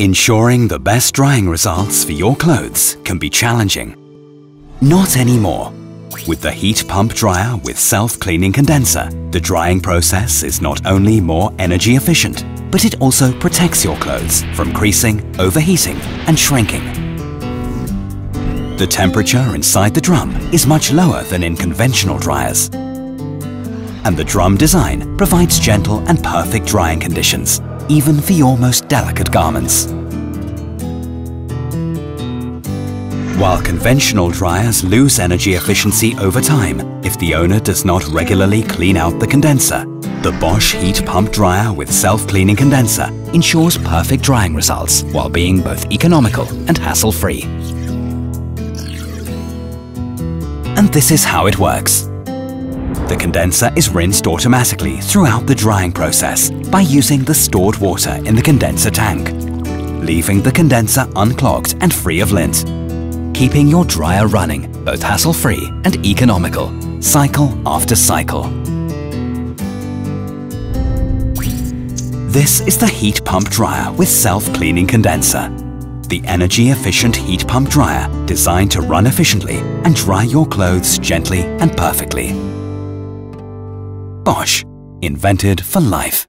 Ensuring the best drying results for your clothes can be challenging. Not anymore. With the heat pump dryer with self-cleaning condenser, the drying process is not only more energy efficient, but it also protects your clothes from creasing, overheating and shrinking. The temperature inside the drum is much lower than in conventional dryers. And the drum design provides gentle and perfect drying conditions, even for your most delicate garments. While conventional dryers lose energy efficiency over time if the owner does not regularly clean out the condenser, the Bosch heat pump dryer with self-cleaning condenser ensures perfect drying results while being both economical and hassle-free. And this is how it works. The condenser is rinsed automatically throughout the drying process by using the stored water in the condenser tank, leaving the condenser unclogged and free of lint, keeping your dryer running both hassle-free and economical, cycle after cycle. This is the heat pump dryer with self-cleaning condenser. The energy-efficient heat pump dryer designed to run efficiently and dry your clothes gently and perfectly. Bosch, invented for life.